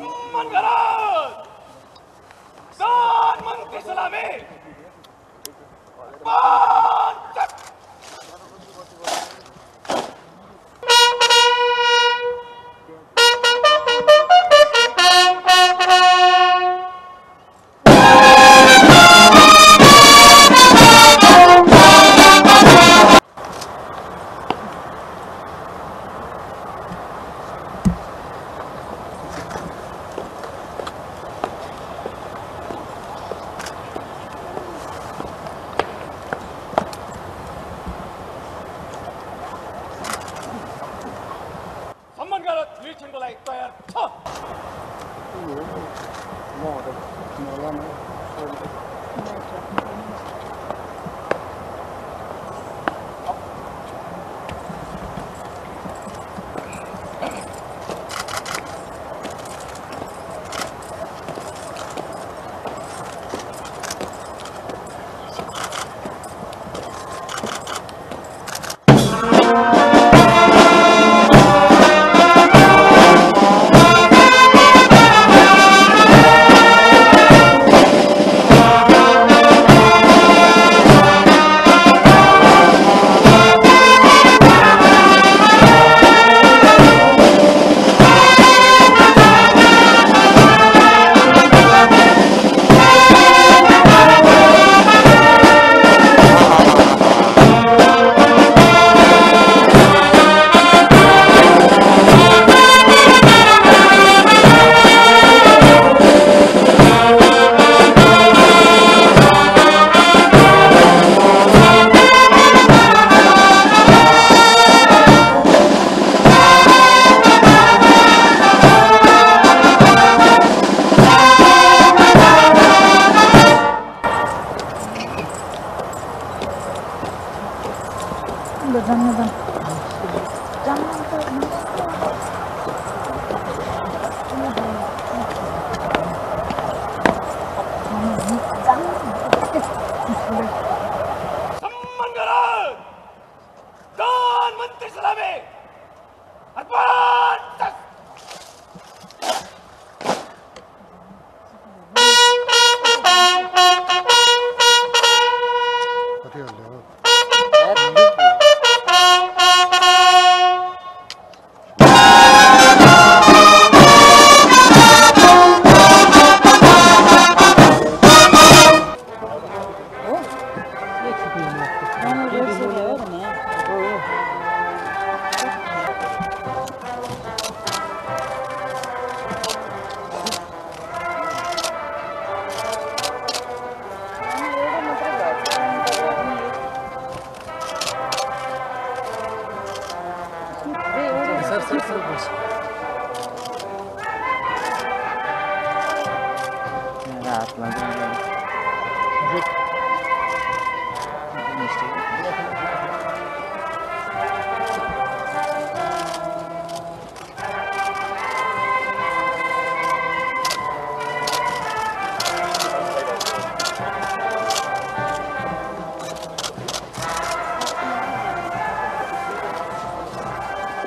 सम्मान करत प्रधानमंत्री सलामी। सम्मान करत 残念だ。残念だ。Julia.